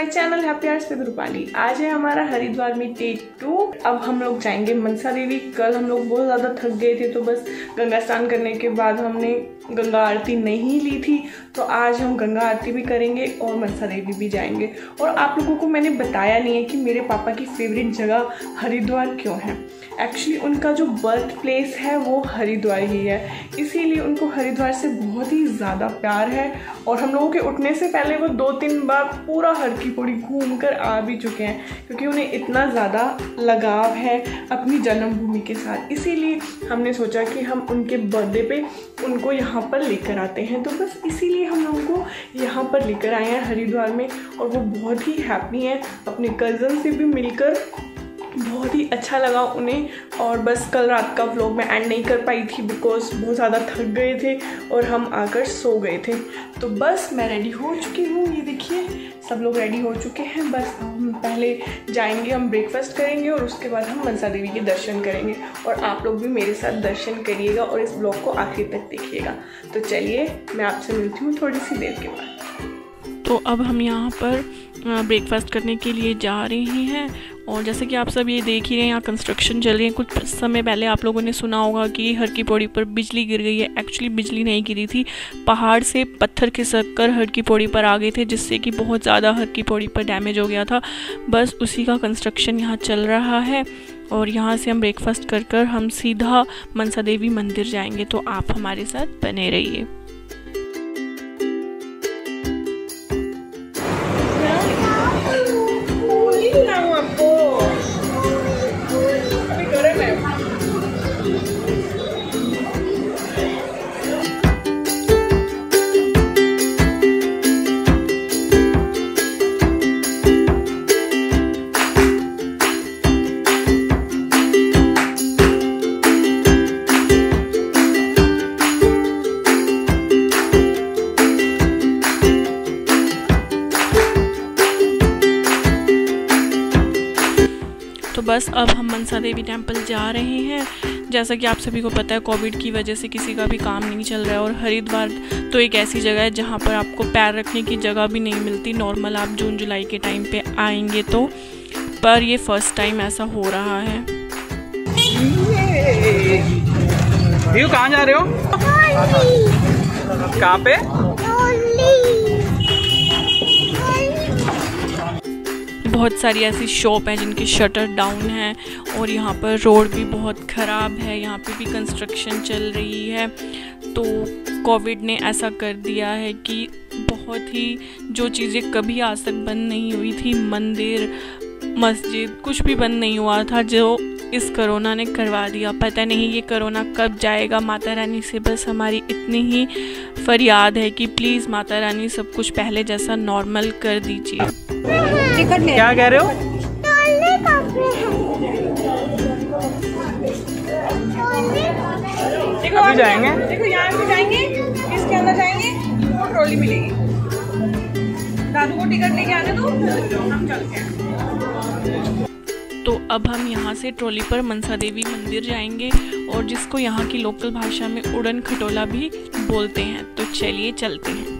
My channel happy arts with Rupali आज है हमारा हरिद्वार में डे टू अब हम लोग जाएँगे मनसा देवी। कल हम लोग बहुत ज़्यादा थक गए थे तो बस गंगा स्नान करने के बाद हमने गंगा आरती नहीं ली थी तो आज हम गंगा आरती भी करेंगे और मनसा देवी भी जाएँगे। और आप लोगों को मैंने बताया नहीं है कि मेरे पापा की फेवरेट जगह हरिद्वार क्यों है। एक्चुअली उनका जो बर्थ प्लेस है, वो हरिद्वार ही है। इसीलिए उनको हरिद्वार से बहुत ही ज़्यादा प्यार है। और हम लोगों के उठने से पहले वो दो तीन बार पूरा हर की पौड़ी घूम कर आ भी चुके हैं, क्योंकि उन्हें इतना ज़्यादा लगाव है अपनी जन्मभूमि के साथ। इसीलिए हमने सोचा कि हम उनके बर्थडे पे उनको यहाँ पर लेकर आते हैं। तो बस इसीलिए हम लोगों को यहाँ पर लेकर आए हैं हरिद्वार में और वो बहुत ही हैप्पी हैं। अपने कज़न से भी मिलकर बहुत ही अच्छा लगा उन्हें। और बस कल रात का व्लॉग मैं एंड नहीं कर पाई थी बिकॉज़ बहुत ज़्यादा थक गए थे और हम आकर सो गए थे। तो बस मैं रेडी हो चुकी हूँ, ये देखिए, सब लोग रेडी हो चुके हैं। बस हम पहले जाएँगे, हम ब्रेकफास्ट करेंगे और उसके बाद हम मनसा देवी के दर्शन करेंगे। और आप लोग भी मेरे साथ दर्शन करिएगा और इस ब्लॉग को आखिर तक देखिएगा। तो चलिए, मैं आपसे मिलती हूँ थोड़ी सी देर के बाद। तो अब हम यहाँ पर ब्रेकफास्ट करने के लिए जा रहे हैं। और जैसे कि आप सब ये देख ही रहे हैं, यहाँ कंस्ट्रक्शन चल रही है। कुछ समय पहले आप लोगों ने सुना होगा कि हर की पौड़ी पर बिजली गिर गई है। एक्चुअली बिजली नहीं गिरी थी। पहाड़ से पत्थर खिसक कर हर की पौड़ी पर आ गए थे, जिससे कि बहुत ज़्यादा हर की पौड़ी पर डैमेज हो गया था। बस उसी का कंस्ट्रक्शन यहाँ चल रहा है और यहाँ से हम ब्रेकफास्ट कर कर हम सीधा मनसा देवी मंदिर जाएँगे। तो आप हमारे साथ बने रहिए। बस अब हम मनसा देवी टेंपल जा रहे हैं। जैसा कि आप सभी को पता है कोविड की वजह से किसी का भी काम नहीं चल रहा है और हरिद्वार तो एक ऐसी जगह है जहाँ पर आपको पैर रखने की जगह भी नहीं मिलती। नॉर्मल आप जून जुलाई के टाइम पे आएँगे तो। पर ये फ़र्स्ट टाइम ऐसा हो रहा है। कहाँ जा रहे हो? कहाँ पे? बहुत सारी ऐसी शॉप हैं जिनकी शटर डाउन है और यहाँ पर रोड भी बहुत ख़राब है, यहाँ पे भी कंस्ट्रक्शन चल रही है। तो कोविड ने ऐसा कर दिया है कि बहुत ही जो चीज़ें कभी आज तक बंद नहीं हुई थी, मंदिर, मस्जिद, कुछ भी बंद नहीं हुआ था, जो इस कोरोना ने करवा दिया। पता नहीं ये कोरोना कब जाएगा, माता रानी से बस हमारी इतनी ही फरियाद है कि प्लीज़ माता रानी सब कुछ पहले जैसा नॉर्मल कर दीजिए। क्या कह रहे हो? देखो अभी जाएँगे? देखो यहाँ पे जाएँगे इसके अंदर जाएँगे वो ट्रॉली मिलेगी। दादू को टिकट लेके आने दो हम चलते हैं। तो अब हम यहाँ से ट्रॉली पर मनसा देवी मंदिर जाएँगे और जिसको यहाँ की लोकल भाषा में उड़न खटोला भी बोलते हैं। तो चलिए चलते हैं।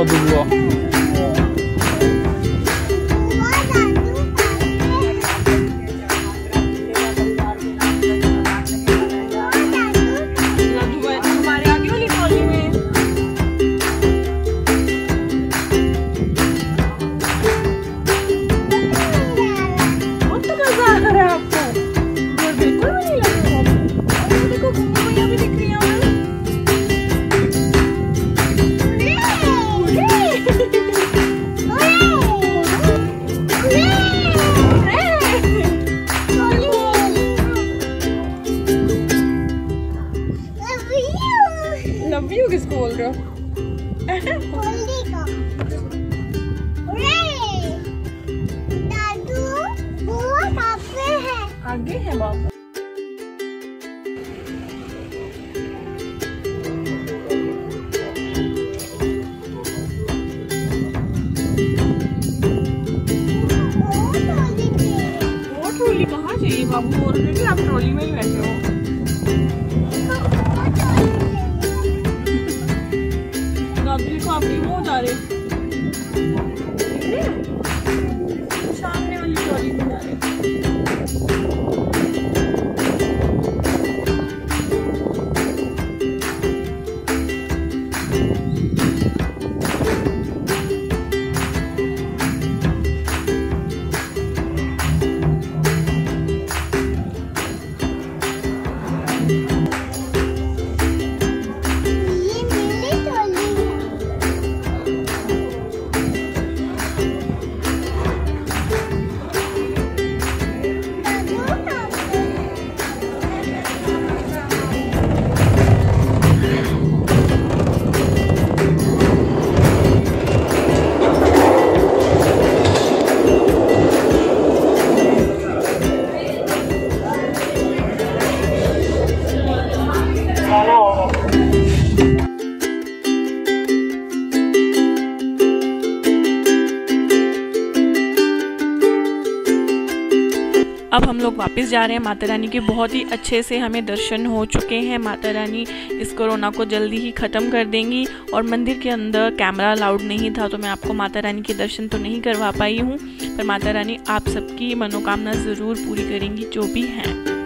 वो जा रहे बोल रहे हो? आगे है बाबा? बाबू कि आप ट्रॉली में ही बैठे हो। अब हम लोग वापस जा रहे हैं। माता रानी के बहुत ही अच्छे से हमें दर्शन हो चुके हैं। माता रानी इस कोरोना को जल्दी ही ख़त्म कर देंगी और मंदिर के अंदर कैमरा अलाउड नहीं था तो मैं आपको माता रानी के दर्शन तो नहीं करवा पाई हूँ। पर माता रानी, आप सबकी मनोकामना ज़रूर पूरी करेंगी, जो भी हैं।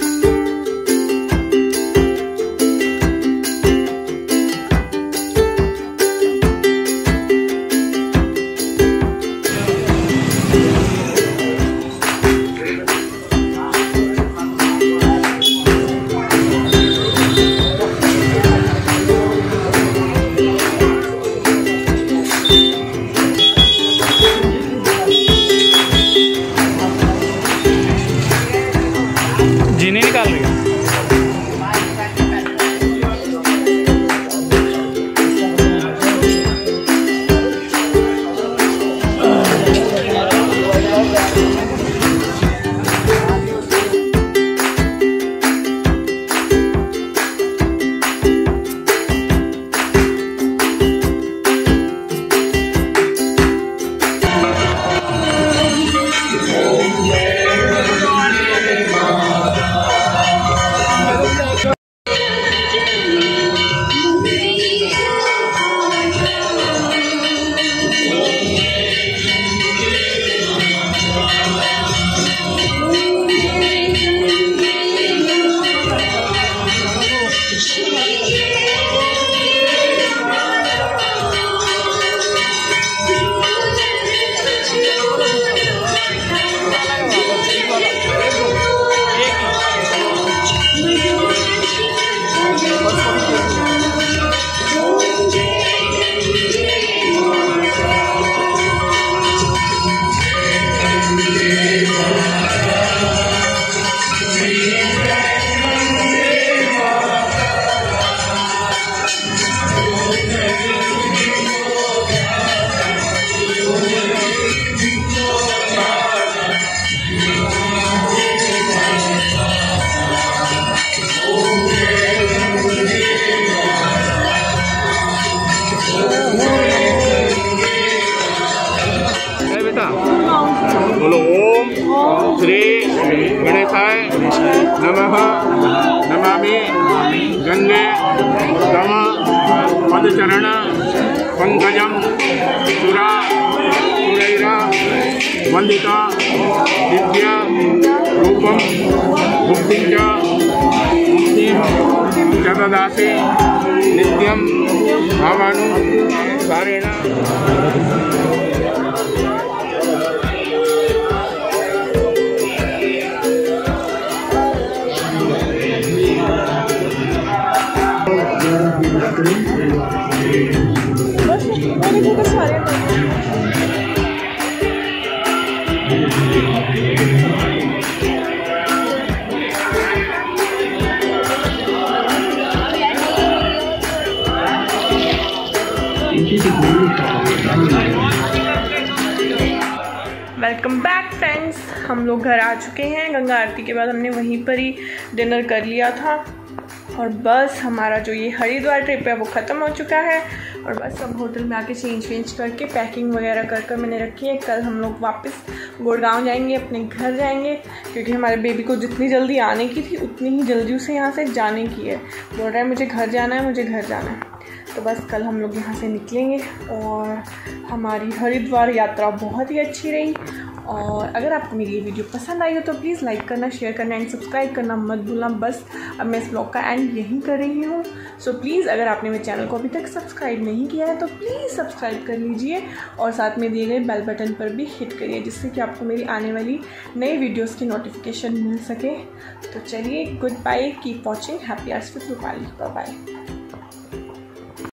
श्री गणेशाय नमः। नमामि। गंगे। तम। पदचरण। पंकजम सुरा। सुरैरा। वंदिता। दिव्या। रूपम मुक्ति मुक्तिं। च ददासि नित्यं वेलकम बैक फ्रेंड्स हम लोग घर आ चुके हैं। गंगा आरती के बाद हमने वहीं पर ही डिनर कर लिया था। और बस हमारा जो ये हरिद्वार ट्रिप है, वो ख़त्म हो चुका है। और बस अब होटल में आके चेंज वेंज करके पैकिंग वगैरह कर कर मैंने रखी है। कल हम लोग वापस गुड़गांव जाएँगे, अपने घर जाएँगे। क्योंकि हमारे बेबी को जितनी जल्दी आने की थी, उतनी ही जल्दी उसे यहाँ से जाने की है। बोल रहा है, मुझे घर जाना है, मुझे घर जाना है। तो बस कल हम लोग यहाँ से निकलेंगे। और हमारी हरिद्वार यात्रा बहुत ही अच्छी रही। और अगर आपको मेरी ये वीडियो पसंद आई हो तो प्लीज़ लाइक करना शेयर करना एंड सब्सक्राइब करना मत भूलना। बस अब मैं इस ब्लॉग का एंड यहीं कर रही हूँ। सो प्लीज़ अगर आपने मेरे चैनल को अभी तक सब्सक्राइब नहीं किया है तो प्लीज़ सब्सक्राइब कर लीजिए और साथ में दिए गए बेल बटन पर भी हिट करिए जिससे कि आपको मेरी आने वाली नई वीडियोज़ की नोटिफिकेशन मिल सके। तो चलिए good bye keep watching happy arts with Rupali bye